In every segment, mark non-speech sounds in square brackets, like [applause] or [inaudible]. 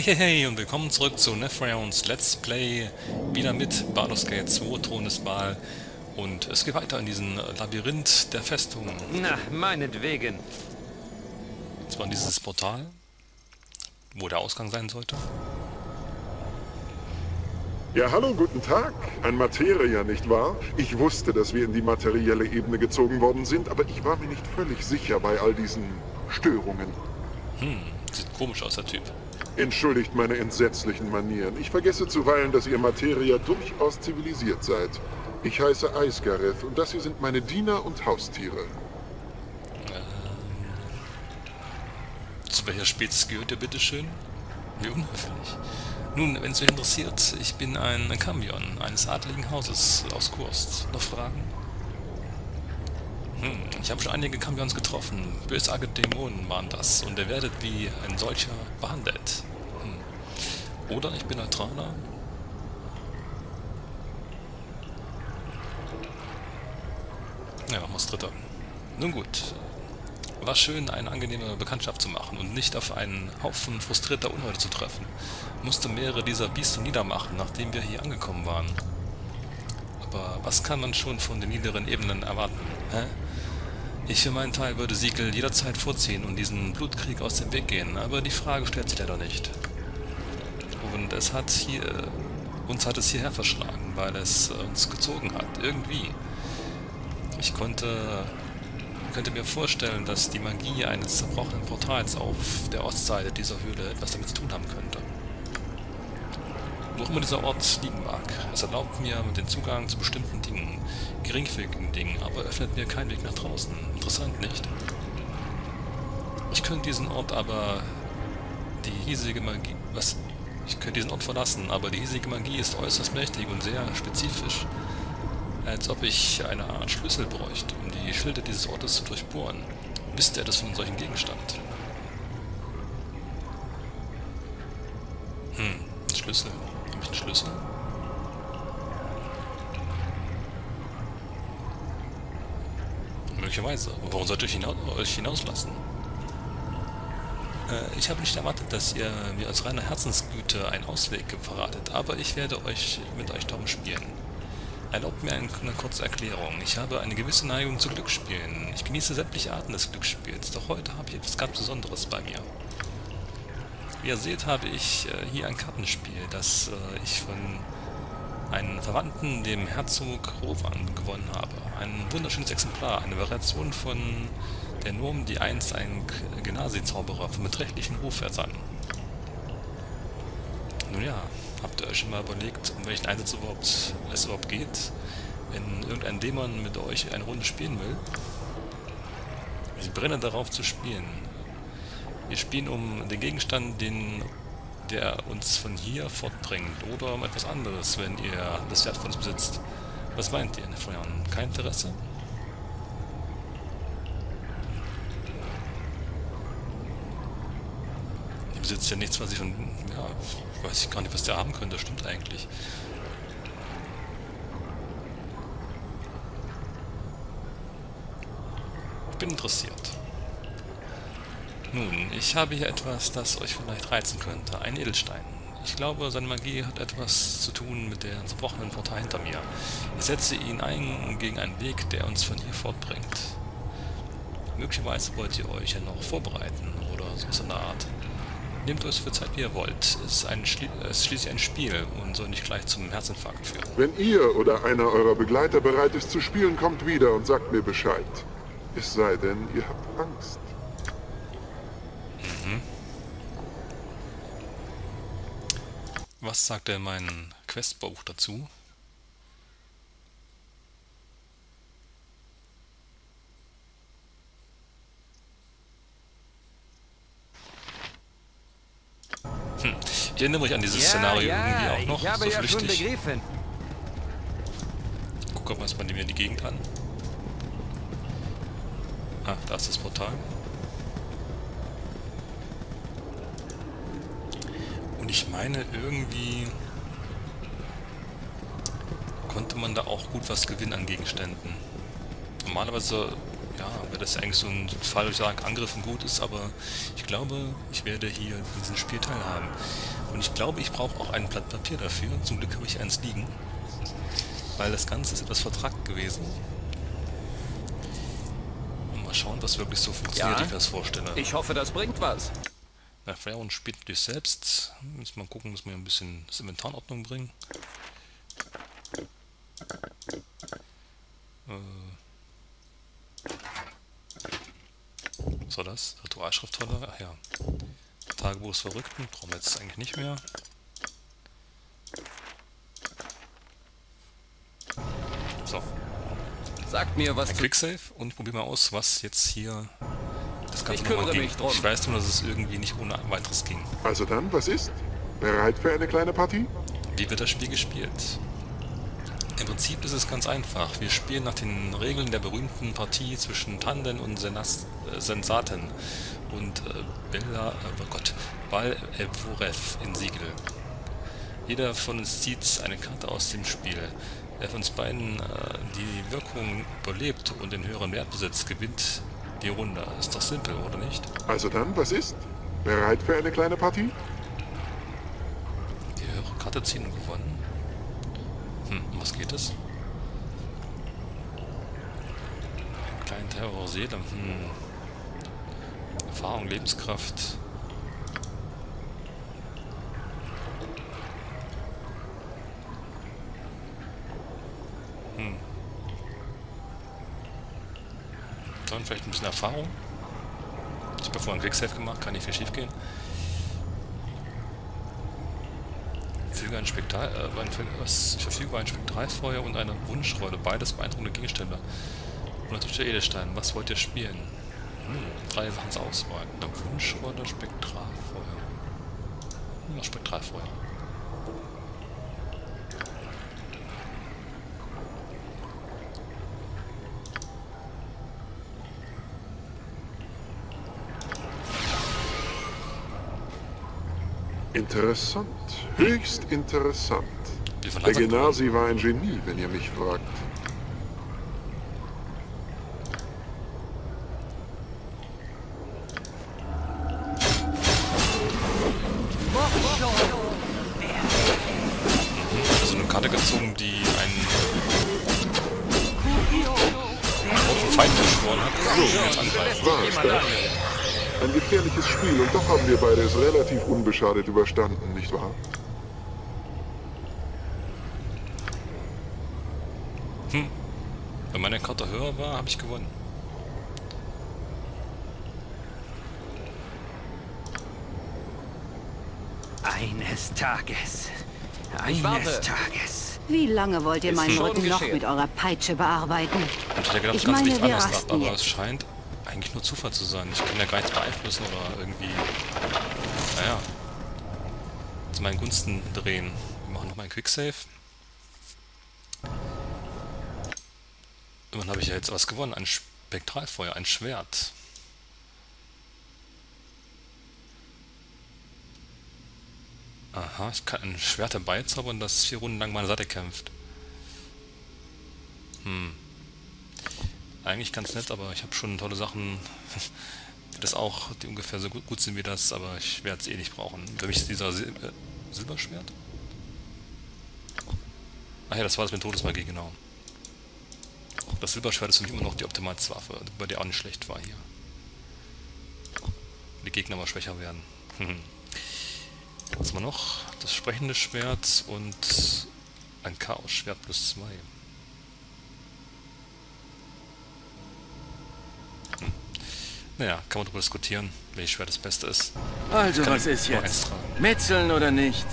Hey hey hey und willkommen zurück zu Nefrounds Let's Play, wieder mit Baldur's Gate 2, Thron des Baal und es geht weiter in diesen Labyrinth der Festung. Na, meinetwegen. Das war dieses Portal, wo der Ausgang sein sollte. Ja, hallo, guten Tag. Ein Materia, nicht wahr? Ich wusste, dass wir in die materielle Ebene gezogen worden sind, aber ich war mir nicht völlig sicher bei all diesen Störungen. Hm, sieht komisch aus, der Typ. Entschuldigt meine entsetzlichen Manieren. Ich vergesse zuweilen, dass ihr Materia durchaus zivilisiert seid. Ich heiße Eisgareth und das hier sind meine Diener und Haustiere. Zu welcher Spezies gehört ihr bitteschön? Wie unhöflich. Nun, wenn es euch interessiert, ich bin ein Kambion eines adligen Hauses aus Kurst. Noch Fragen? Hm, ich habe schon einige Kambions getroffen. Bösartige Dämonen waren das und ihr werdet wie ein solcher behandelt. Hm. Oder ich bin neutraler. Ja, machen wir Dritter. Nun gut. War schön, eine angenehme Bekanntschaft zu machen und nicht auf einen Haufen frustrierter Unheute zu treffen. Musste mehrere dieser Biester niedermachen, nachdem wir hier angekommen waren. Aber was kann man schon von den niederen Ebenen erwarten? Hä? Ich für meinen Teil würde Siegel jederzeit vorziehen und diesen Blutkrieg aus dem Weg gehen, aber die Frage stellt sich leider nicht. Und es hat hier... Uns hat es hierher verschlagen, weil es uns gezogen hat, irgendwie. Ich konnte könnte mir vorstellen, dass die Magie eines zerbrochenen Portals auf der Ostseite dieser Höhle etwas damit zu tun haben könnte. Wo immer dieser Ort liegen mag, es erlaubt mir den Zugang zu bestimmten Dingen, geringfügigen Dingen, aber öffnet mir keinen Weg nach draußen. Interessant, nicht? Ich könnte diesen Ort aber die hiesige Magie... Was? Ich könnte diesen Ort verlassen, aber die hiesige Magie ist äußerst mächtig und sehr spezifisch. Als ob ich eine Art Schlüssel bräuchte, um die Schilde dieses Ortes zu durchbohren. Wisst ihr etwas von einem solchen Gegenstand? Hm, Schlüssel. Schlüssel? Möglicherweise. Warum sollte ich hinaus euch hinauslassen? Äh, ich habe nicht erwartet, dass ihr mir aus reiner Herzensgüte einen Ausweg verratet, aber ich werde euch mit euch darum spielen. Erlaubt mir eine kurze Erklärung. Ich habe eine gewisse Neigung zu Glücksspielen. Ich genieße sämtliche Arten des Glücksspiels, doch heute habe ich etwas ganz Besonderes bei mir. Wie ihr seht, habe ich äh, hier ein Kartenspiel, das äh, ich von einem Verwandten, dem Herzog Rowan, gewonnen habe. Ein wunderschönes Exemplar, eine Variation von der Norm, die einst ein Genasi-Zauberer von beträchtlichen Ruf ersann. Nun ja, habt ihr euch schon mal überlegt, um welchen Einsatz überhaupt, es überhaupt geht, wenn irgendein Dämon mit euch eine Runde spielen will? Ich brenne darauf zu spielen. Wir spielen um den Gegenstand, den, der uns von hier fortbringt, oder um etwas anderes, wenn ihr das Wert von uns besitzt. Was meint ihr, Florian? Kein Interesse? Ihr besitzt ja nichts, was ich von... Ja, weiß ich gar nicht, was der haben könnte. Stimmt eigentlich. Ich bin interessiert. Nun, ich habe hier etwas, das euch vielleicht reizen könnte. Ein Edelstein. Ich glaube, seine Magie hat etwas zu tun mit der zerbrochenen Portal hinter mir. Ich setze ihn ein gegen einen Weg, der uns von hier fortbringt. Möglicherweise wollt ihr euch ja noch vorbereiten oder so in der Art. Nehmt euch für Zeit, wie ihr wollt. Es ist, Schli es ist schließlich ein Spiel und soll nicht gleich zum Herzinfarkt führen. Wenn ihr oder einer eurer Begleiter bereit ist zu spielen, kommt wieder und sagt mir Bescheid. Es sei denn, ihr habt Angst. Was sagt denn mein Questbuch dazu? Hm. Ich erinnere mich an dieses ja, Szenario ja, irgendwie auch noch, so ja schon flüchtig. begriffen. Guck mal erstmal mir die Gegend an. Ah, da ist das Portal. Ich meine, irgendwie konnte man da auch gut was gewinnen an Gegenständen. Normalerweise ja, wäre das eigentlich so ein Fall, wo ich sage, Angriffen gut ist, aber ich glaube, ich werde hier in diesem Spiel teilhaben. Und ich glaube, ich brauche auch ein Blatt Papier dafür. Zum Glück habe ich eins liegen. Weil das Ganze ist etwas vertrackt gewesen. Und mal schauen, was wirklich so funktioniert, Ja? wie ich mir das vorstelle. Ich hoffe, das bringt was. Na, Fairun spielt natürlich selbst. Müssen mal gucken, dass wir ein bisschen das Inventar in Ordnung bringen. Äh. Was war das? Ritualschrifthalle? Ach ja. Tagebuch des Verrückten. Brauchen wir jetzt eigentlich nicht mehr. So, Sagt mir, was ein. Quicksave und probier mal aus, was jetzt hier das Ganze Ich nochmal ging. Ich weiß nur, dass es irgendwie nicht ohne weiteres ging. Also dann, was ist? Bereit für eine kleine Partie? Wie wird das Spiel gespielt? Im Prinzip ist es ganz einfach. Wir spielen nach den Regeln der berühmten Partie zwischen Tanden und Senas äh, Sensaten und äh, Bella, äh, oh Gott, Bal Evorev in Siegel. Jeder von uns zieht eine Karte aus dem Spiel. Wer von uns beiden äh, die Wirkung überlebt und den höheren Wert besitzt, gewinnt die Runde. Ist doch simpel, oder nicht? Also dann, was ist? Bereit für eine kleine Partie? Die höhere Karte ziehen und gewonnen. Hm, um was geht es? Einen kleinen Terror Seele. Hm. Erfahrung, Lebenskraft. Hm. Dann vielleicht ein bisschen Erfahrung. Ich habe ja vorhin Quicksave gemacht, kann nicht viel schief gehen. Füge ein Spektal, äh, ein, was, ich verfüge über ein Spektralfeuer und eine Wunschrolle, beides beeindruckende Gegenstände. Und natürlich der Edelstein. Was wollt ihr spielen? Hm, drei Sachen zur Auswahl. Eine Wunschrolle, Spektralfeuer. Hm, Spektralfeuer. Interessant. Höchst interessant. Der? Genasi war ein Genie, wenn ihr mich fragt. Unbeschadet überstanden, nicht wahr? Wenn meine Karte höher war, habe ich gewonnen. Eines Tages. Ich warte. Eines Tages. Wie lange wollt ihr Ist meinen Rücken noch mit eurer Peitsche bearbeiten? Ich gedacht, Ich meine, wir anders ab, rasten aber jetzt. es scheint eigentlich nur Zufall zu sein. Ich kann ja gar nichts beeinflussen oder irgendwie, naja, zu meinen Gunsten drehen. Wir machen nochmal einen Quicksave. Immerhin habe ich ja jetzt was gewonnen, ein Spektralfeuer, ein Schwert. Aha, ich kann ein Schwert herbeizaubern, das vier Runden lang meine Seite kämpft. Hm. Eigentlich ganz nett, aber ich habe schon tolle Sachen, [laughs] die das auch, die ungefähr so gut, gut sind wie das, aber ich werde es eh nicht brauchen. Für mich ist dieser äh, Silberschwert? Ach ja, das war das mit Todesmagie, genau. Das Silberschwert ist für mich immer noch die optimalste Waffe, bei der auch nicht schlecht war hier. Die Gegner mal schwächer werden. [laughs] Was haben wir noch? Das sprechende Schwert und ein Chaos-Schwert plus 2. Naja, kann man darüber diskutieren, welches Schwert das Beste ist. Also, Kann was ist jetzt? Metzeln oder nicht?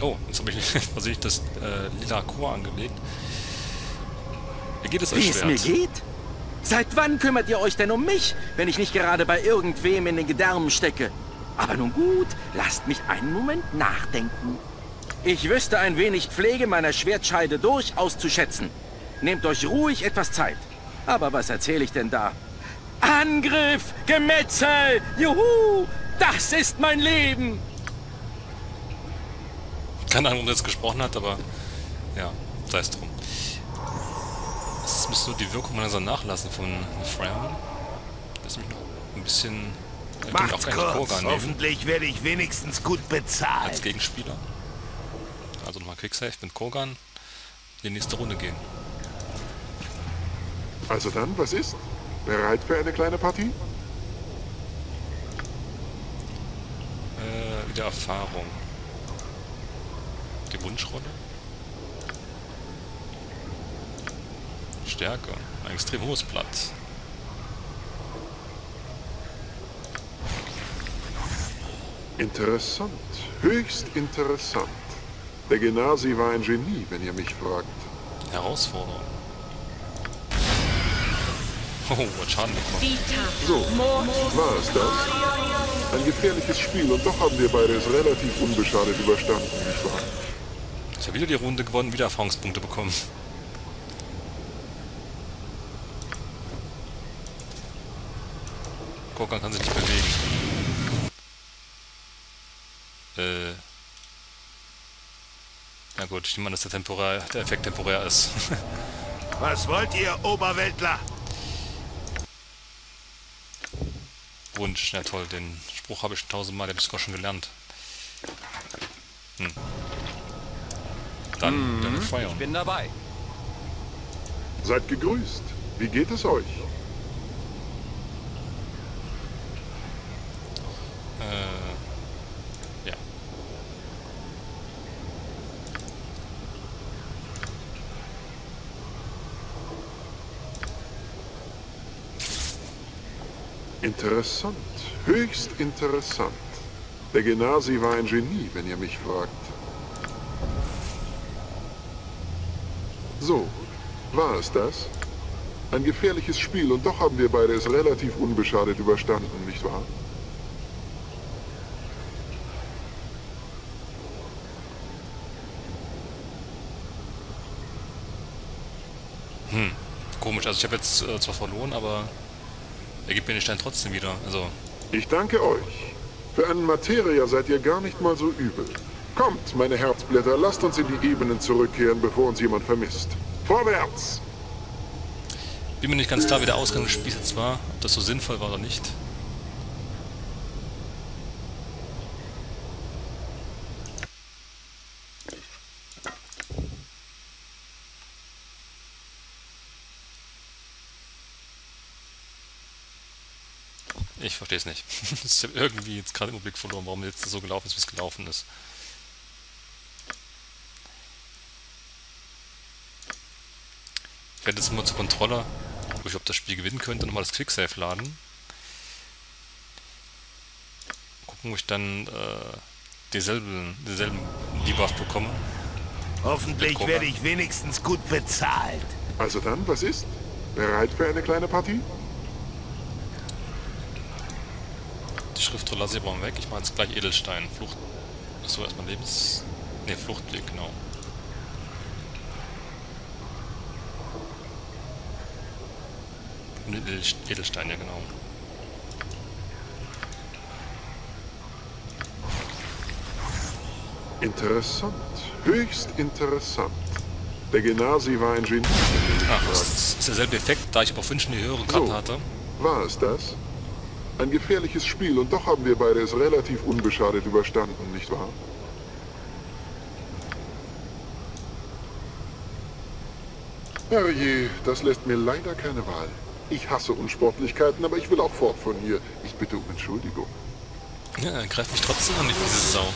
Oh, jetzt habe ich [laughs] versehentlich das äh, lila Chor angelegt. Wie geht es euch Wie es mir geht? Seit wann kümmert ihr euch denn um mich, wenn ich nicht gerade bei irgendwem in den Gedärmen stecke? Aber nun gut, lasst mich einen Moment nachdenken. Ich wüsste ein wenig Pflege meiner Schwertscheide durchaus zu schätzen. Nehmt euch ruhig etwas Zeit. Aber was erzähle ich denn da? Angriff! Gemetzel! Juhu! Das ist mein Leben! Keine Ahnung, ob er jetzt gesprochen hat, aber ja, sei es drum. Das müsste nur die Wirkung langsam nachlassen von. Das ist mich noch ein bisschen... Auch Macht's kurz. Hoffentlich werde ich wenigstens gut als bezahlt. Gegenspieler. Also nochmal Quicksave mit Kogan. In die nächste Runde gehen. Also dann, was ist? Bereit für eine kleine Partie? Äh, wieder Erfahrung. Die Wunschrolle. Stärke. Ein extrem hohes Blatt. Interessant. Höchst interessant. Der Genasi war ein Genie, wenn ihr mich fragt. Herausforderung. Oh, hat Schaden bekommen. So, war es das? Ein gefährliches Spiel und doch haben wir beide es relativ unbeschadet überstanden, nicht wahr? Ich habe wieder die Runde gewonnen, wieder Erfahrungspunkte bekommen. Kogan kann sich nicht bewegen. Äh. Na gut, ich nehme an, dass der, temporär, der Effekt temporär ist. [laughs] Was wollt ihr, Oberweltler? Wunsch, ja toll, den Spruch habe ich tausendmal, den habe ich sogar schon gelernt. Hm. Dann, dann Feuer. Bin dabei. Seid gegrüßt. Wie geht es euch? Ja. Interessant. Höchst interessant. Der Genasi war ein Genie, wenn ihr mich fragt. So, war es das? Ein gefährliches Spiel und doch haben wir beide es relativ unbeschadet überstanden, nicht wahr? Komisch, also ich habe jetzt äh, zwar verloren, aber er gibt mir den Stein trotzdem wieder. Also, Ich danke euch. Für einen Materia seid ihr gar nicht mal so übel. Kommt, meine Herzblätter, lasst uns in die Ebenen zurückkehren, bevor uns jemand vermisst. Vorwärts! bin mir nicht ganz klar, wie der Ausgang des Spiels jetzt war, ob das so sinnvoll war oder nicht. Verstehe es nicht. [laughs] ich habe irgendwie jetzt gerade den Überblick verloren, warum jetzt so gelaufen ist, wie es gelaufen ist. Ich werde jetzt mal zur Kontrolle, wo ich ob das Spiel gewinnen könnte, nochmal das Quicksave laden. Gucken, wo ich dann äh, dieselben, denselben Debuff bekomme. Hoffentlich werde ich wenigstens gut bezahlt. Also dann, was ist? Bereit für eine kleine Partie? Die aber mal weg. Ich mache jetzt gleich Edelstein. Flucht. Achso, erstmal Lebens. Ne, Fluchtweg, genau. Und Edelstein, ja genau. Interessant. Höchst interessant. Der Genasi war ein Genie, Ah, das ist derselbe Effekt, da ich aber auf Wünschen die höhere Karte So. hatte. War es das? Ein gefährliches Spiel und doch haben wir beide es relativ unbeschadet überstanden, nicht wahr? Herrje, das lässt mir leider keine Wahl. Ich hasse Unsportlichkeiten, aber ich will auch fort von hier. Ich bitte um Entschuldigung. Ja, er greift mich trotzdem an, die fiese Sau.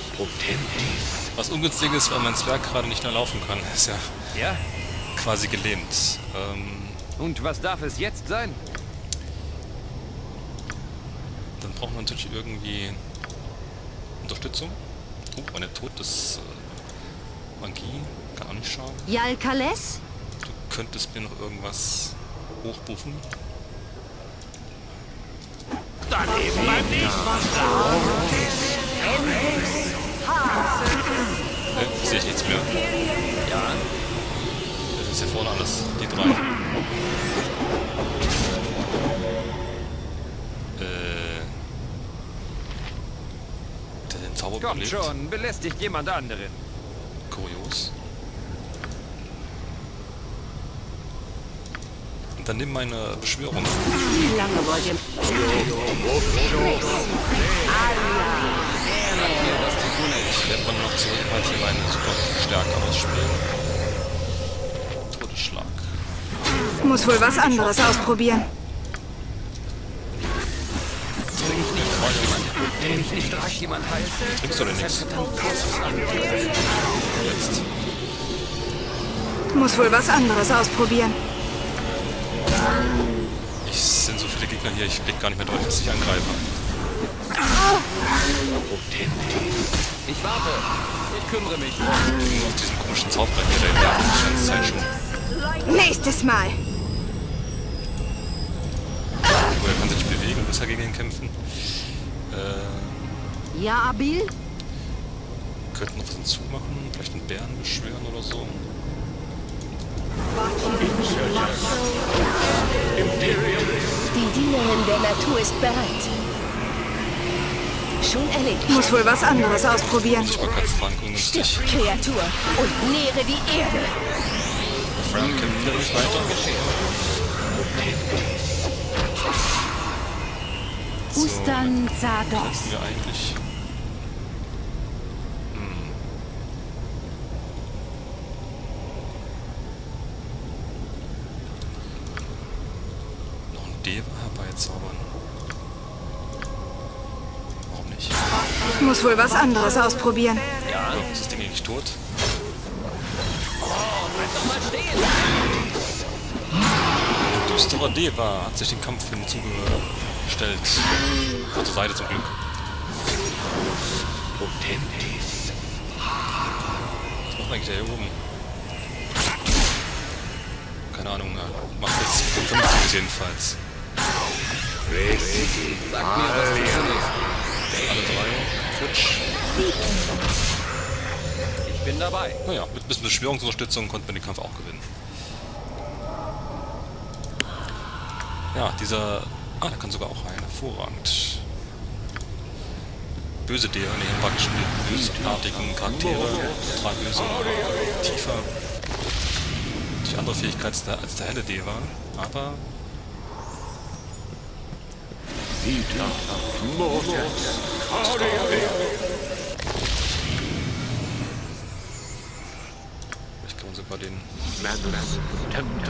Was ungünstig ist, weil mein Zwerg gerade nicht mehr laufen kann. Ist ja Ja? quasi gelähmt. Ähm, Und was darf es jetzt sein? Dann braucht man natürlich irgendwie Unterstützung. Oh, meine Todes äh, Magie kann auch nicht schaden. Jalkales? Du könntest mir noch irgendwas hochbuffen. Daneben beim nächsten Mal. Äh, sehe ich nichts mehr. Ja. Das ist hier vorne alles, die drei. Zauber Kommt überlebt. schon, belästigt jemand anderen. Kurios. Und dann nimm meine Beschwörung. Wie lange wollt ihr... Ich werde mal noch zurück halt hier meine Superstärke ausspielen. Todesschlag. Muss wohl was anderes ausprobieren. Trinkst du denn nichts? Jetzt. Muss wohl was anderes ausprobieren. Ich sind so viele Gegner hier, ich blick gar nicht mehr durch, was ich angreife. Ich warte. Ich kümmere mich. Nur aus diesem komischen Zauberer hier, der nervt mich die ganze Zeit schon. Nächstes Mal. Oh, er kann sich bewegen und besser gegen ihn kämpfen. Äh, Ja, Abil? könnten noch was hinzumachen, vielleicht einen Bären beschwören oder so. Die Dienerin der Natur ist bereit. Schon erledigt. Muss wohl was anderes ausprobieren. Ich mag ganz Frank ungünstig. Stirb, Kreatur, und nähre die Erde. Frank kämpft nicht weiter. Ustan Zados. wir eigentlich? Hm. Noch ein Deva herbeizaubern. Warum nicht? Muss wohl was anderes ausprobieren. Oh, ist das Ding eigentlich tot? Ein düsterer Deva hat sich den Kampf hinzugestellt. Von zur Seite zum Glück. Was macht eigentlich der hier oben? Keine Ahnung, macht jetzt vernünftiges jedenfalls. Alle drei. Futsch. Ich bin dabei. Naja, mit ein bisschen Beschwörungsunterstützung konnten wir den Kampf auch gewinnen. Ja, dieser... Ah, der kann sogar auch rein. Hervorragend. Böse Däre, ne, praktisch die bösartigen Charaktere. Total böse, aber tiefer. Die andere Fähigkeit als der, als der helle Deva. Aber... Vielleicht kann man sogar den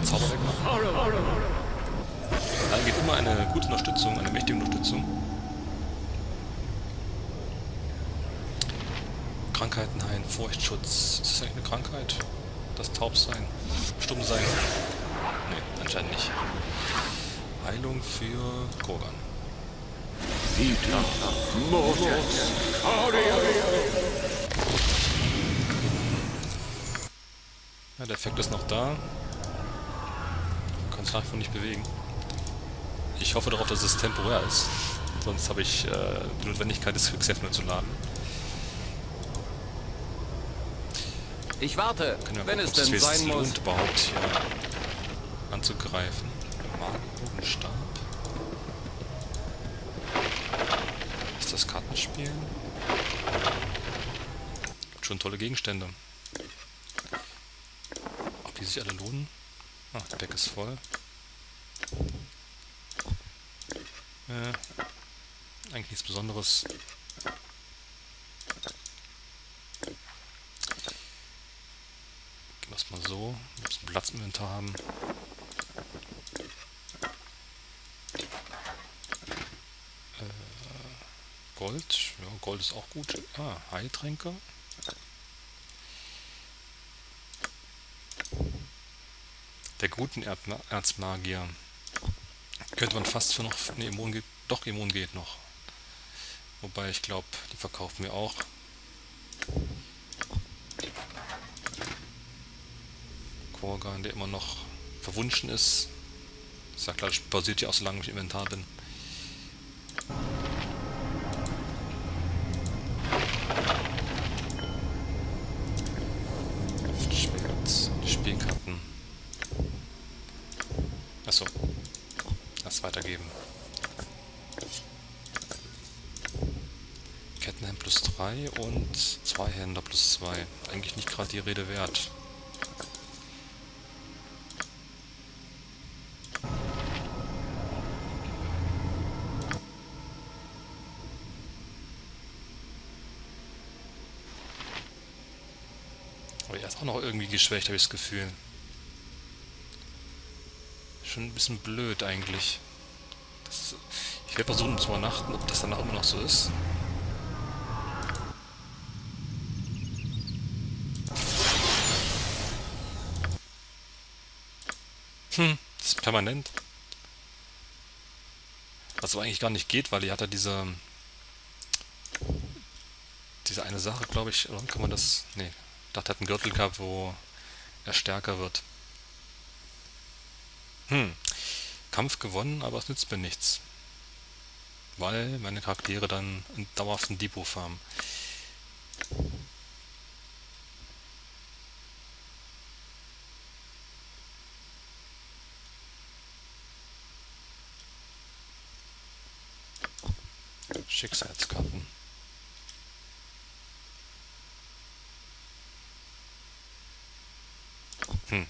Zauber wegmachen. Dann geht immer eine gute Unterstützung, eine mächtige Unterstützung. Krankheiten heilen, Furchtschutz. Ist das eigentlich eine Krankheit? Das Taubsein? Stummsein? Nee, anscheinend nicht. Heilung für Kogan. Ja, der Effekt ist noch da. Kann es nach wie vor nicht bewegen. Ich hoffe darauf, dass es temporär ist. Sonst habe ich äh, die Notwendigkeit, das Quickset nur zu laden. Ich warte, Können wir wenn gucken, es denn wenigstens sein muss. lohnt, überhaupt hier anzugreifen. Magenstab. Ist das Kartenspielen? Gibt schon tolle Gegenstände. Ob die sich alle lohnen? Ah, der Deck ist voll. Äh, eigentlich nichts Besonderes. Gehen wir es mal so. Ein bisschen Platz im Inventar haben. Äh, Gold. Ja, Gold ist auch gut. Ah, Heiltränke. Der guten Erzmagier. Könnte man fast für noch... Ne, Immun geht... Doch, Immun geht noch. Wobei, ich glaube, die verkaufen wir auch. Korgan, der immer noch verwunschen ist. Ja klar, das basiert ja auch solange ich im Inventar bin. plus 2. Eigentlich nicht gerade die Rede wert. Aber er ist auch noch irgendwie geschwächt, habe ich das Gefühl. Schon ein bisschen blöd eigentlich. Ist, ich werde versuchen zu übernachten, ob das danach immer noch so ist. Hm, das ist permanent. Was aber eigentlich gar nicht geht, weil die hat ja diese diese eine Sache, glaube ich, oder kann man das... Nee, dachte, er hat einen Gürtel gehabt, wo er stärker wird. Hm, Kampf gewonnen, aber es nützt mir nichts. Weil meine Charaktere dann einen dauerhaften Depot haben. Schicksalskarten. Hm.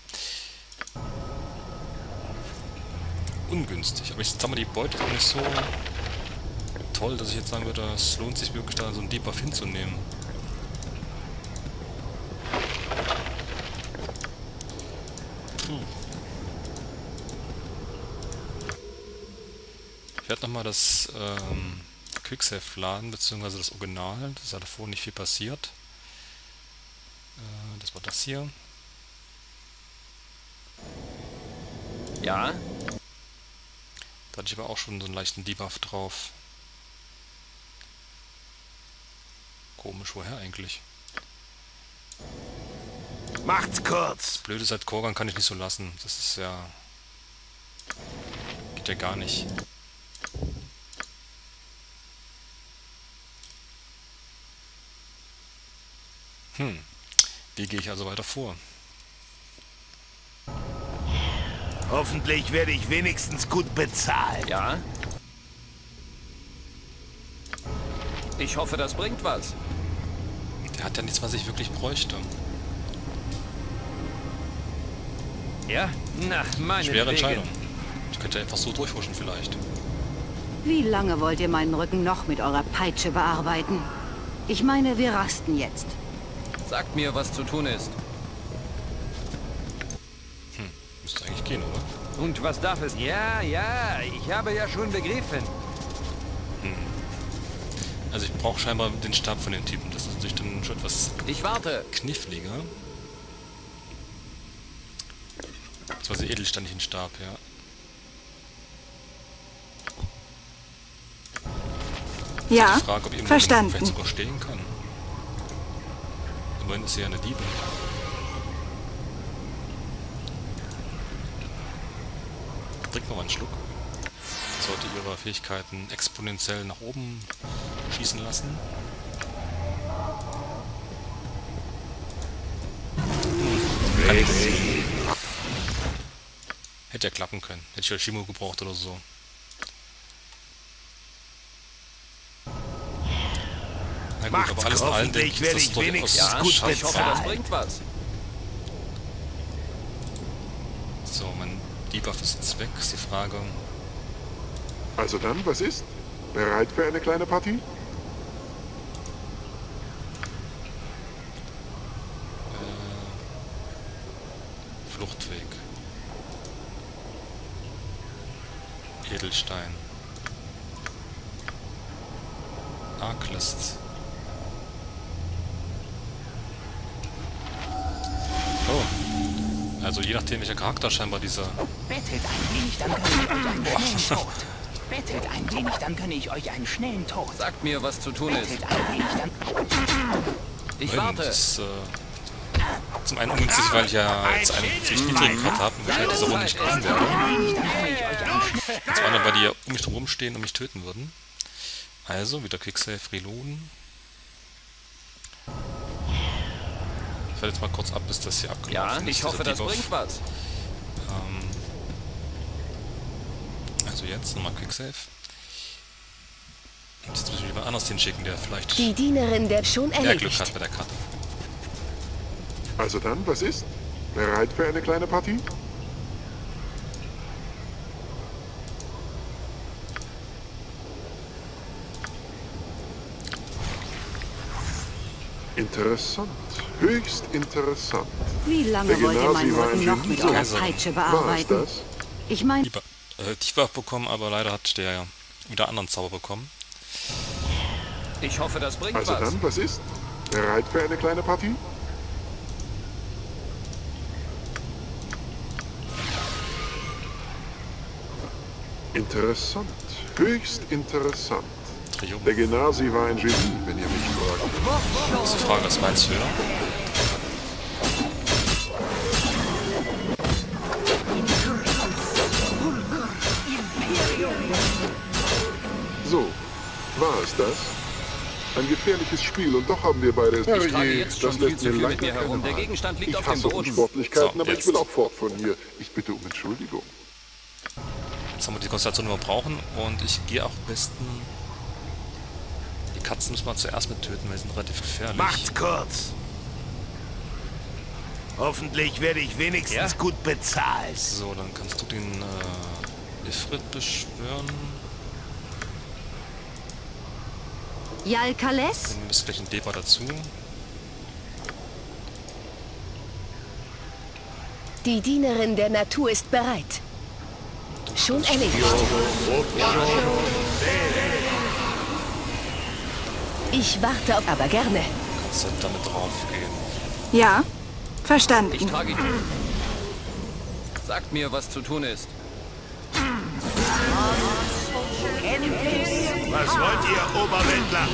Ich sag mal, die Beute auch nicht so toll, dass ich jetzt sagen würde, es lohnt sich wirklich da so einen Debuff hinzunehmen. Hm. Ich werde nochmal das ähm, Quicksave laden, beziehungsweise das Original. Das ist ja davor nicht viel passiert. Äh, das war das hier. Ja? Hatte ich aber auch schon so einen leichten Debuff drauf. Komisch, woher eigentlich? Macht's kurz. Blöde seit Korgan kann ich nicht so lassen. Das ist ja... Geht ja gar nicht. Hm. Wie gehe ich also weiter vor? Hoffentlich werde ich wenigstens gut bezahlt. Ja? Ich hoffe, das bringt was. Der hat ja nichts, was ich wirklich bräuchte. Ja? Na, meine Schwere Entscheidung. Ich könnte einfach so durchhuschen vielleicht. Wie lange wollt ihr meinen Rücken noch mit eurer Peitsche bearbeiten? Ich meine, wir rasten jetzt. Sagt mir, was zu tun ist. Hm, müsste eigentlich gehen, oder? Und was darf es? Ja, ja, ich habe ja schon begriffen. Also ich brauche scheinbar den Stab von den Typen. Das ist natürlich dann schon etwas Ich warte. kniffliger. Beziehungsweise edelsteinlichen Stab, ja. Ja, Die Frage, ob irgendwo verstanden. vielleicht sogar stehen kann. Immerhin ist sie ja eine Diebe. Noch mal einen Schluck. Sollte ihre Fähigkeiten exponentiell nach oben schießen lassen. Hätte ja klappen können. Hätte ich Yoshimo gebraucht oder so. Na gut, Macht's, aber alles in allem denke ich, werde ich wenigstens Ja, gut ich hoffe, das bringt was. So, Debuff ist jetzt weg. Ist die Frage. Also dann, was ist? Bereit für eine kleine Partie? Äh, Fluchtweg. Edelstein. Arklist. Welcher Charakter scheinbar dieser... Bettet ein wenig, dann kann ich euch einen schnellen Tod. Bettet ein wenig, dann kann ich euch einen schnellen Tod. Sagt mir, was zu tun ist. Bettet ein wenig, dann... Ich Nein, warte. Das ist äh, zum einen ungünstig, weil ich ja jetzt einen ziemlich niedrigen Cut habe und wahrscheinlich diese Runde nicht kriegen werde. Zum anderen, weil die ja um mich drum rumstehen und mich töten würden. Also, wieder Quicksave, Reloaden. Ich werde jetzt mal kurz ab, bis das hier abgelaufen Ja, ist. ich dieser hoffe, das Debuff. bringt was. Ähm, also jetzt nochmal Quicksave. Und jetzt muss ich jemand anders hinschicken, der vielleicht Die Dienerin der schon mehr Glück erledigt. hat bei der Karte. Also dann, was ist? Bereit für eine kleine Partie? Interessant. Höchst interessant. Wie lange wollt ihr meinen war ein Rücken noch mit eurer Also, Peitsche War es bearbeiten? das? Ich meine, äh, Debuff bekommen, aber leider hat der ja wieder anderen Zauber bekommen. Ich hoffe, das bringt Also was. dann, was ist? Bereit für eine kleine Partie? Interessant. Höchst interessant. Triumph. Der Genasi war ein Genie, wenn ihr mich. Das ist die Frage, was meinst du, ja? So, war es das? Ein gefährliches Spiel und doch haben wir beide... Ich trage jetzt schon das viel lässt zu mir viel mit leider mir herum. Der Wahl. Gegenstand liegt ich auf dem hasse Boden. Unsportlichkeiten, So, aber ich jetzt. will auch fort von hier. Ich bitte um Entschuldigung. Jetzt haben wir die Konstellation, die wir brauchen. Und ich gehe auch am besten... Katzen müssen wir zuerst mit töten, weil sie sind relativ gefährlich. Macht's kurz. Hoffentlich werde ich wenigstens Ja? gut bezahlt. So, dann kannst du den äh, Ifrit beschwören. Jalkales? Dann nimmst du gleich einen Deba dazu. Die Dienerin der Natur ist bereit. Schon erledigt. Ich warte auf, aber gerne. Kannst du damit drauf gehen. Ja, Ich verstanden. trage ihn. Sagt mir, was zu tun ist. Was wollt ihr, Oberwändler?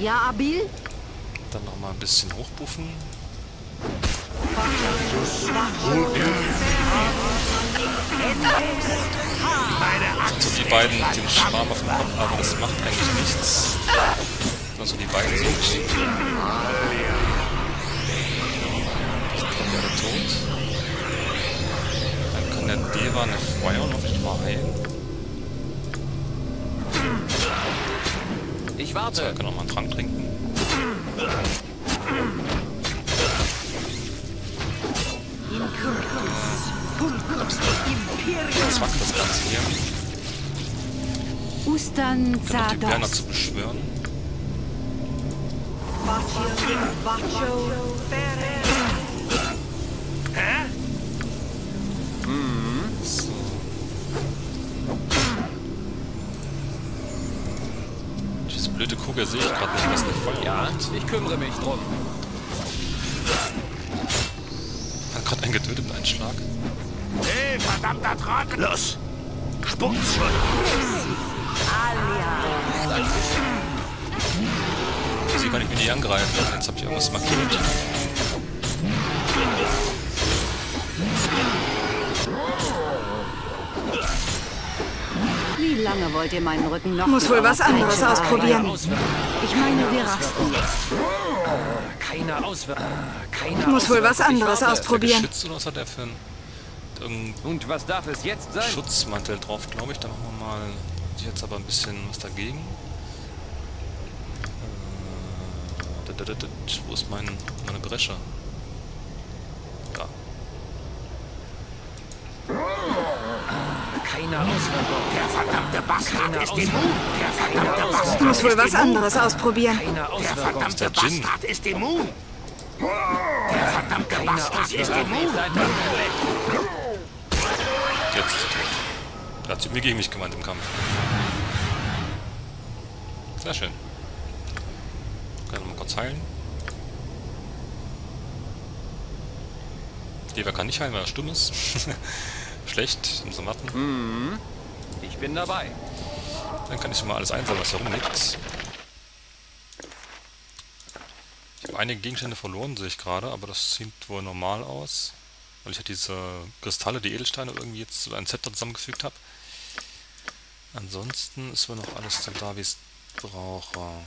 Ja, Abil? Dann noch mal ein bisschen hochbuffen. So die beiden mit dem Schwarm auf dem Kopf, aber das macht eigentlich nichts. Also die beiden sind. Ich glaube, alle tot. Dann kann der Deva eine Feuer noch nicht mal heilen. Ich So, er warte. kann auch mal einen Trank trinken. Jetzt wackelt das Ganze hier. Ustan noch die Berner zu beschwören. So. Diese blöde Kugel sehe ich gerade nicht, was eine Feuer Ja, ich kümmere mich drum. Hat gerade einen getötet mit einem Schlag. Hey, verdammter Trottel! Los! Spuckt's schon! Sie kann ich mir nicht angreifen. Jetzt habe ich irgendwas markiert. Wie lange wollt ihr meinen Rücken noch Muss wohl was anderes ausprobieren. Ich meine, wir rasten jetzt. Keine Auswirkungen. Keine Muss wohl was anderes ausprobieren. Geschützt oder was hat der für einen irgendeinen Und was darf es jetzt sein? Schutzmantel drauf, glaube ich. Da machen wir mal jetzt aber ein bisschen was dagegen. Äh, wo ist mein, meine Bresche? Da. Keine Auswirkungen. Der verdammte Bastard Keine ist immun! Der verdammte Bastard Muss wohl was anderes ausprobieren. Der verdammte. Bastard ist immun! Der verdammte Bastard ist immun! Jetzt ist er tot. Er hat sich mir gegen mich gewandt im Kampf. Sehr schön. Kann ich mal kurz heilen. Lever kann nicht heilen, weil er stumm ist. [laughs] Schlecht, müssen wir warten. Ich bin dabei. Dann kann ich mal alles einsammeln, was hier rumliegt. Ich habe einige Gegenstände verloren, sehe ich gerade, aber das sieht wohl normal aus. Weil ich ja diese Kristalle, die Edelsteine irgendwie jetzt zu einem Zepter zusammengefügt habe. Ansonsten ist wohl noch alles so da, wie es brauche.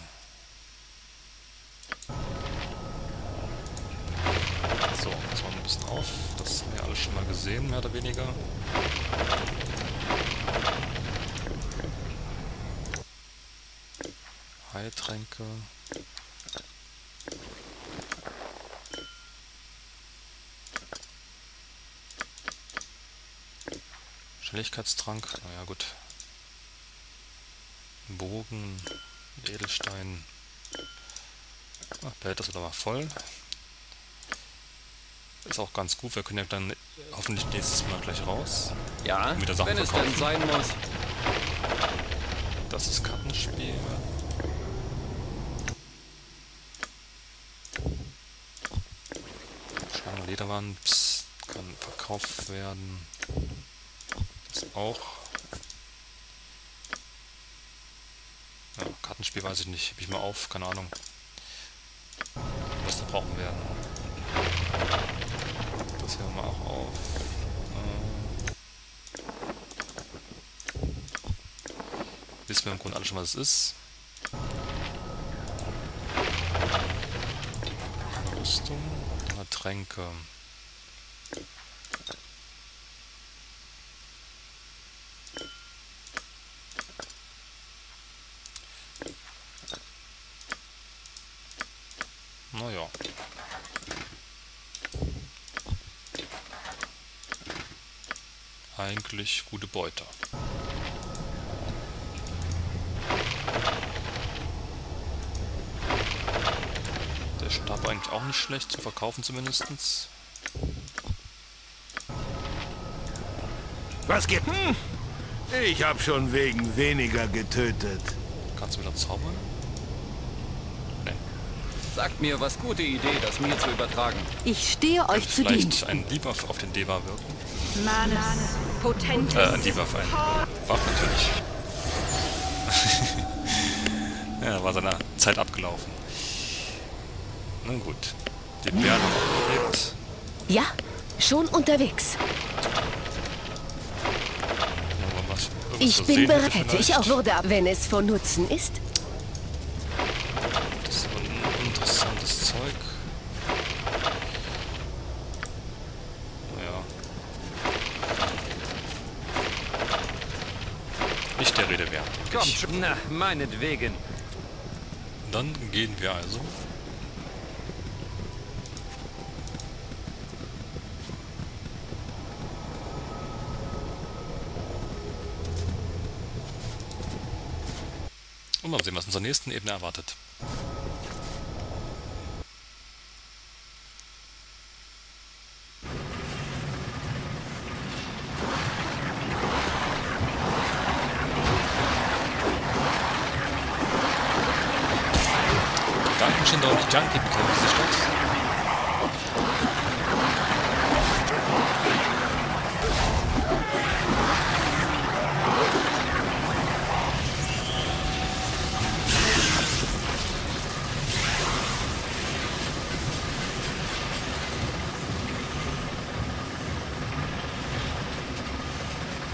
So, jetzt mal ein bisschen auf. Das haben wir alle schon mal gesehen, mehr oder weniger. Heiltränke. Schnelligkeitstrank, naja gut. Bogen, Edelstein. Ach, Behälter ist aber voll. Ist auch ganz gut, wir können ja dann hoffentlich nächstes Mal gleich raus. Ja, wenn es denn verkaufen. sein muss. Das ist Kartenspiel. Schlange Lederwand psst, kann verkauft werden. Das auch. Ja, Kartenspiel weiß ich nicht. Heb ich mal auf, keine Ahnung. Was da brauchen werden. Das hier mal auch auf. Äh, Wissen wir im Grunde alle schon, was es ist. Rüstung, Tränke. Naja. Eigentlich gute Beute. Der Stab eigentlich auch nicht schlecht zu verkaufen zumindestens. Was gibt? Hm. Ich habe schon wegen weniger getötet. Kannst du wieder zaubern? Ne. Sagt mir, was gute Idee, das mir zu übertragen. Ich stehe euch zu Vielleicht Dienst. ein Debuff auf den Deva wirken. Manus, potentes. Äh, ein Debuff, ein Buff natürlich. [laughs] ja, war seiner Zeit abgelaufen. Nun gut. Die Bären haben auch überlebt. Ja, schon unterwegs. Wir Ich bin bereit. Ich auch würde ab, wenn es von Nutzen ist. Das ist aber ein interessantes Zeug. Naja. Nicht der Rede wert. denke Kommt ich. schon. Na, meinetwegen. Dann gehen wir also. Und mal sehen, was uns zur nächsten Ebene erwartet. Dankeschön, Donald Junkie, bitte diese Stadt.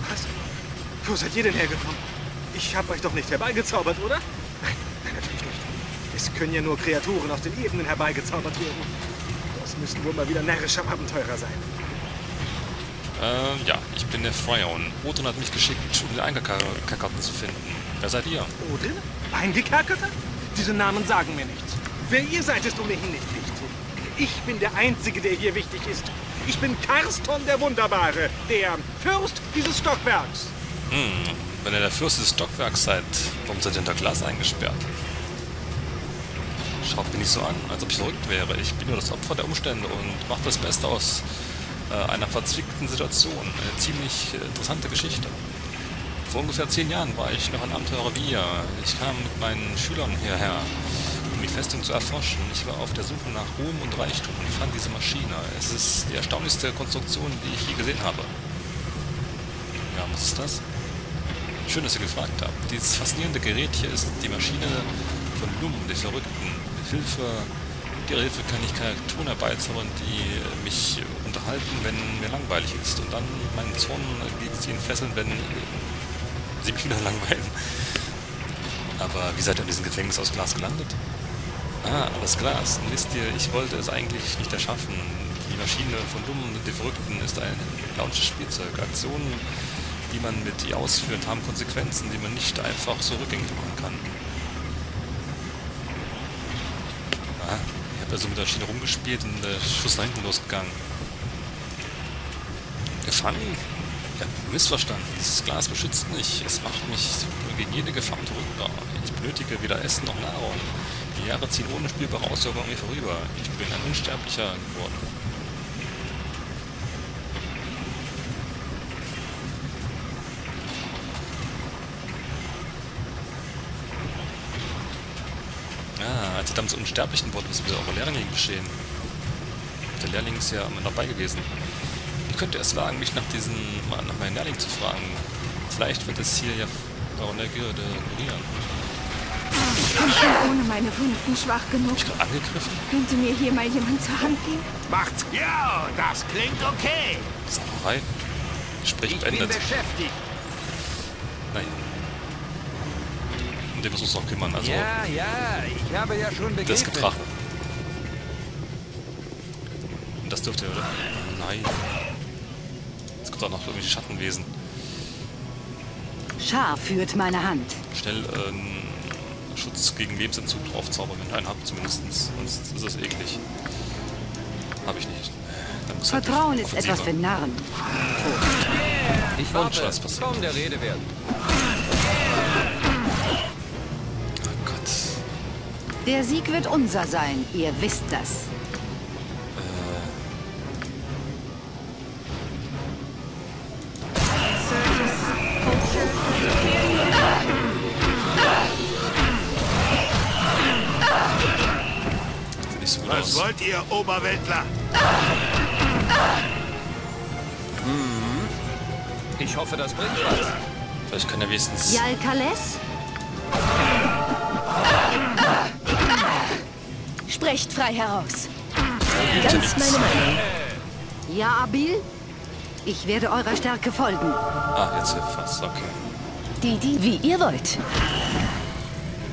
Was? Wo seid ihr denn hergekommen? Ich habe euch doch nicht herbeigezaubert, oder? Nein, nein, natürlich nicht. Es können ja nur Kreaturen aus den Ebenen herbeigezaubert werden. Das müssten wohl mal wieder närrische Abenteurer sein. Äh, ja, ich bin der Fryon. Odin hat mich geschickt, um den Eingekackerten zu finden. Wer seid ihr? Odin? Eingekerkerter? Diese Namen sagen mir nichts. Wer ihr seid, ist ohnehin nicht wichtig. Ich bin der Einzige, der hier wichtig ist. Ich bin Karston der Wunderbare, der Fürst dieses Stockwerks. Hm, wenn ihr der Fürst des Stockwerks seid, warum seid ihr hinter Glas eingesperrt? Schaut mir nicht so an, als ob ich verrückt wäre. Ich bin nur das Opfer der Umstände und mache das Beste aus äh, einer verzwickten Situation. Eine ziemlich äh, interessante Geschichte. Vor ungefähr zehn Jahren war ich noch ein Abenteurer wie ihr. Ich kam mit meinen Schülern hierher, um die Festung zu erforschen. Ich war auf der Suche nach Ruhm und Reichtum und fand diese Maschine. Es ist die erstaunlichste Konstruktion, die ich je gesehen habe. Ja, was ist das? Schön, dass ihr gefragt habt. Dieses faszinierende Gerät hier ist die Maschine von Lum, der Verrückten. Mit Hilfe, mit ihrer Hilfe kann ich Kreaturen herbeizaubern, die mich unterhalten, wenn mir langweilig ist. Und dann meinen Zorn gegen sie entfesseln, wenn sie mich wieder [laughs] langweilen. Aber wie seid ihr in diesem Gefängnis aus Glas gelandet? Ah, das Glas. Wisst ihr, ich wollte es eigentlich nicht erschaffen. Die Maschine von Lum, die Verrückten, ist ein launisches Spielzeug. Aktionen, die man mit ihr ausführt, haben Konsequenzen, die man nicht einfach so rückgängig machen kann. Ah, ich habe ja so mit der Maschine rumgespielt und der Schuss nach hinten losgegangen. Gefangen? Habe missverstanden. Dieses Glas beschützt mich. Es macht mich gegen jede Gefahr unverrückbar. Ich benötige weder Essen noch Nahrung. Die Jahre ziehen ohne spürbare Auswirkungen an mir vorüber. Ich bin ein Unsterblicher geworden. Damals Unsterblichen wurden, was ist mit eurer Lehrling geschehen? Der Lehrling ist ja immer dabei gewesen. Wie könnt ihr es wagen, mich nach diesen, mal nach meinem Lehrling zu fragen? Vielleicht wird es hier ja Baron der Gilde kurieren. Ich bin schon ohne meine Wunden schwach genug. Ich gerade angegriffen? Könnte mir hier mal jemand zur Hand gehen? Macht's. Ja, das klingt okay. Sauerei. Sprich Ich bin beendet. beschäftigt. Den müssen wir uns noch kümmern. Also, Ja, ja, ich habe ja schon begriffen. das Getrache. Und das dürfte, oder? Nein. Es gibt auch noch irgendwelche Schattenwesen. Schar führt meine Hand. Schnell ähm, Schutz gegen Lebensentzug draufzaubern, wenn ihr einen habt zumindest. Sonst ist es eklig. Hab ich nicht. Dann muss halt Vertrauen ist offensiver. etwas für Narren. Ich warte. schon ist passiert. Kaum der Rede wert. Der Sieg wird unser sein. Ihr wisst das. Was wollt ihr, Oberweltler? Ich hoffe, das bringt was. Vielleicht kann er wenigstens... Jal Sprecht frei heraus. Ganz meine Meinung. Ja, Abil? Ich werde eurer Stärke folgen. Ah, jetzt was. Okay. Die, die, wie ihr wollt.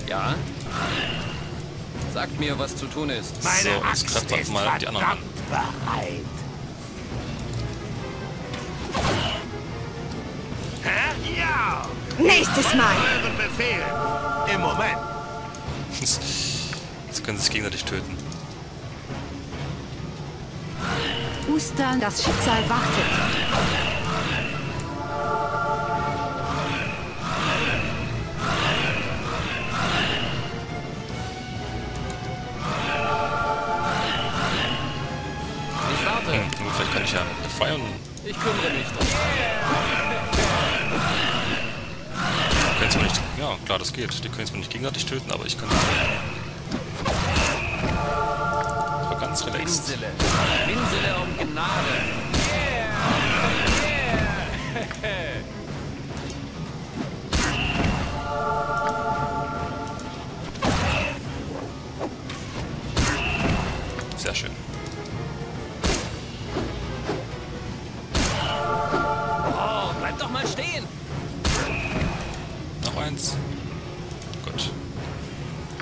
Ja? Sagt mir, was zu tun ist. Meine So, jetzt einfach ist mal die anderen an. verdammt bereit. Hä? Ja! Nächstes Mal. Euren Befehl. Im Moment. [laughs] Jetzt können sie sich gegenseitig töten. Ustan, das Schicksal wartet. Ich warte. Hm, gut, vielleicht kann ich ja befreien. Ich kümmere mich. Können zwar nicht... Ja, klar, das geht. Die können zwar nicht gegenseitig töten, aber ich kann... Ich Winsele. Winsele um Gnade. Sehr schön. Oh, bleib doch mal stehen. Noch eins. Gut.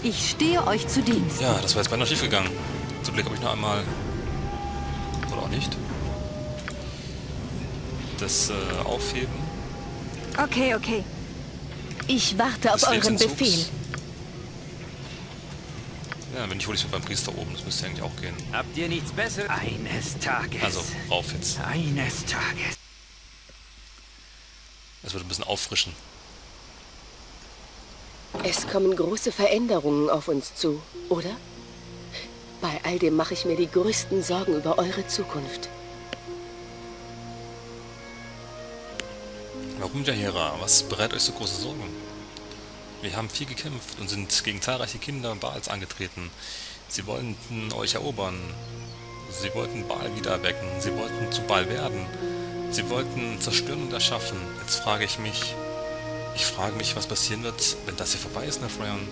Ich stehe euch zu Dienst. Ja, das war jetzt beinahe schief gegangen. Glück habe ich noch einmal... Oder auch nicht. Das äh, Aufheben Okay, okay. Ich warte auf euren. Befehl. Ja, wenn nicht, hole ich mir beim Priester oben. Das müsste eigentlich auch gehen. Habt ihr nichts Besseres? Eines Tages. Also, rauf jetzt. Eines Tages. Es wird ein bisschen auffrischen. Es kommen große Veränderungen auf uns zu, oder? Bei all dem mache ich mir die größten Sorgen über eure Zukunft. Warum Hera? Was bereitet euch so große Sorgen? Wir haben viel gekämpft und sind gegen zahlreiche Kinder Baals angetreten. Sie wollten euch erobern. Sie wollten Baal wieder erwecken. Sie wollten zu Baal werden. Sie wollten zerstören und erschaffen. Jetzt frage ich mich, ich frage mich, was passieren wird, wenn das hier vorbei ist, Nefreon.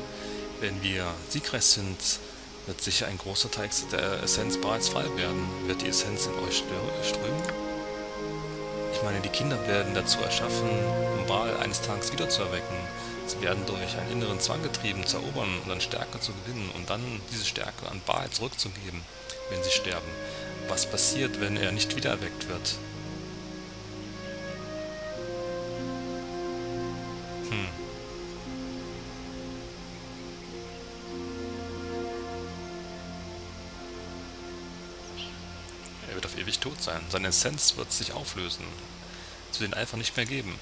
Wenn wir siegreich sind, wird sicher ein großer Teil der Essenz bereits frei werden. Wird die Essenz in euch strömen? Ich meine, die Kinder werden dazu erschaffen, um Baal eines Tages wieder zu erwecken. Sie werden durch einen inneren Zwang getrieben, zu erobern und an Stärke zu gewinnen und dann diese Stärke an Baal zurückzugeben, wenn sie sterben. Was passiert, wenn er nicht wieder erweckt wird? Sein. Seine Essenz wird sich auflösen. Es wird ihn einfach nicht mehr geben.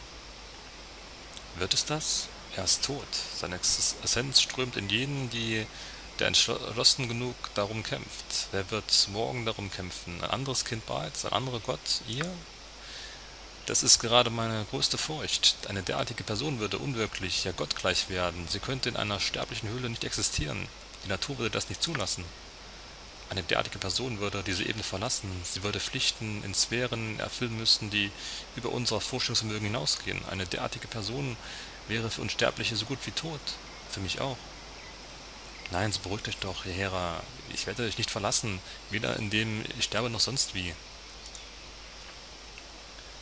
Wird es das? Er ist tot. Seine Essenz strömt in jeden, die, der entschlossen genug darum kämpft. Wer wird morgen darum kämpfen? Ein anderes Kind bereits? Ein anderer Gott? Ihr? Das ist gerade meine größte Furcht. Eine derartige Person würde unwirklich, ja gottgleich werden. Sie könnte in einer sterblichen Höhle nicht existieren. Die Natur würde das nicht zulassen. Eine derartige Person würde diese Ebene verlassen. Sie würde Pflichten in Sphären erfüllen müssen, die über unser Vorstellungsvermögen hinausgehen. Eine derartige Person wäre für Unsterbliche so gut wie tot. Für mich auch. Nein, so beruhigt euch doch, Hera. Ich werde euch nicht verlassen, weder indem ich sterbe noch sonst wie.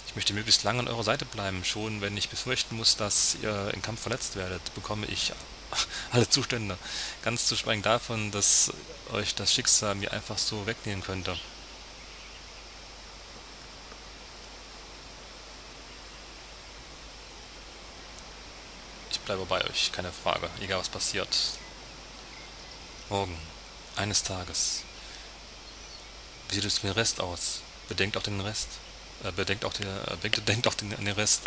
Ich möchte möglichst lange an eurer Seite bleiben. Schon wenn ich befürchten muss, dass ihr im Kampf verletzt werdet, bekomme ich [laughs] alle Zustände. Ganz zu schweigen davon, dass euch das Schicksal mir einfach so wegnehmen könnte. Ich bleibe bei euch, keine Frage, egal was passiert. Morgen, eines Tages. Wie sieht es mit dem Rest aus? Bedenkt auch den Rest. Äh, bedenkt auch den, äh, bedenkt [laughs] auch den, den Rest.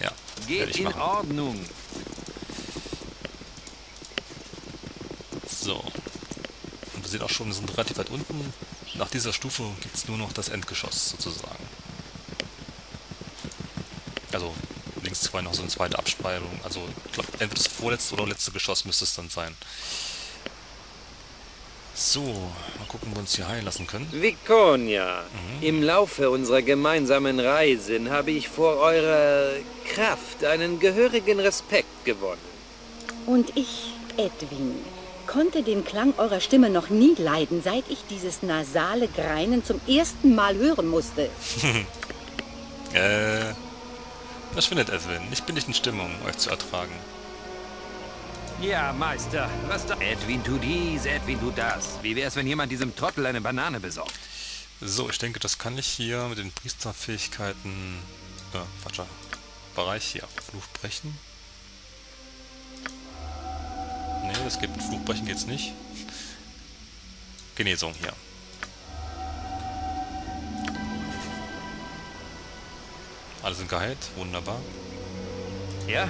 Ja, Geht in. Ordnung. So. Und wir sehen auch schon, wir sind relativ weit unten. Nach dieser Stufe gibt es nur noch das Endgeschoss sozusagen. Also links war noch so eine zweite Abspeilung. Also ich glaube, entweder das vorletzte oder letzte Geschoss müsste es dann sein. So, mal gucken, wo wir uns hier heilen lassen können. Viconia, mhm. im Laufe unserer gemeinsamen Reisen habe ich vor eurer Kraft einen gehörigen Respekt gewonnen. Und ich, Edwin, konnte den Klang eurer Stimme noch nie leiden, seit ich dieses nasale Greinen zum ersten Mal hören musste. [laughs] äh, verschwindet, Edwin. Ich bin nicht in Stimmung, euch zu ertragen. Ja, Meister. Was da? Edwin tu dies, Edwin tu das. Wie wär's, wenn jemand diesem Trottel eine Banane besorgt? So, ich denke, das kann ich hier mit den Priesterfähigkeiten... Äh, falscher Bereich hier. Fluch brechen. Ne, das geht mit Fluchbrechen geht's nicht. Genesung hier. Alle sind geheilt, wunderbar. Ja?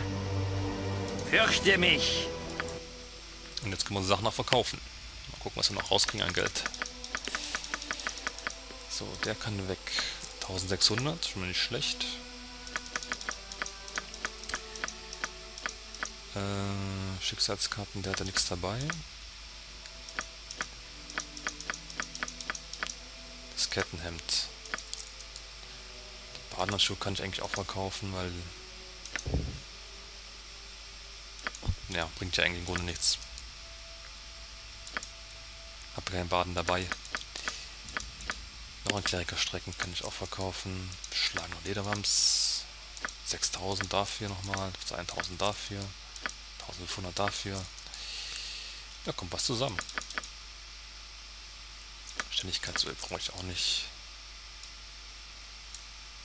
Fürchte mich! Und jetzt können wir unsere Sachen noch verkaufen. Mal gucken, was wir noch rauskriegen an Geld. So, der kann weg. 1600, schon mal nicht schlecht. Äh, Schicksalskarten, der hat ja nichts dabei. Das Kettenhemd. Den Badehandschuh kann ich eigentlich auch verkaufen, weil... Ja, bringt ja eigentlich im Grunde nichts. Hab keinen Baden dabei. Noch ein Klerikerstrecken kann ich auch verkaufen. Schlagen und Lederwams. 6000 dafür nochmal. 1000 dafür. 1500 dafür. Da kommt was zusammen. Ständigkeitsöl brauche ich auch nicht.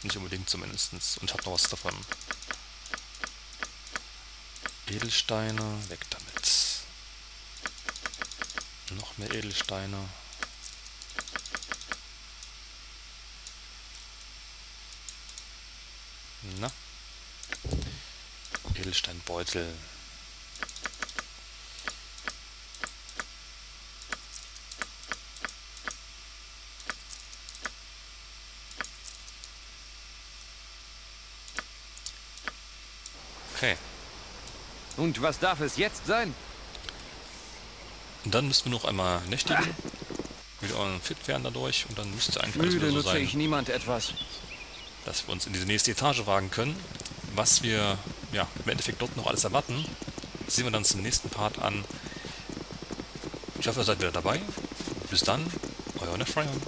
Nicht unbedingt zumindest. Und ich habe noch was davon. Edelsteine, weg damit. Noch mehr Edelsteine. Na? Edelsteinbeutel. Okay. Und was darf es jetzt sein? Und dann müssen wir noch einmal nächtigen. Wieder fit werden dadurch und dann müsste eigentlich alles wieder so sein. ich niemand etwas. Dass wir uns in diese nächste Etage wagen können. Was wir ja, im Endeffekt dort noch alles erwarten, sehen wir dann zum nächsten Part an. Ich hoffe, ihr seid wieder dabei. Bis dann, euer Nefrion.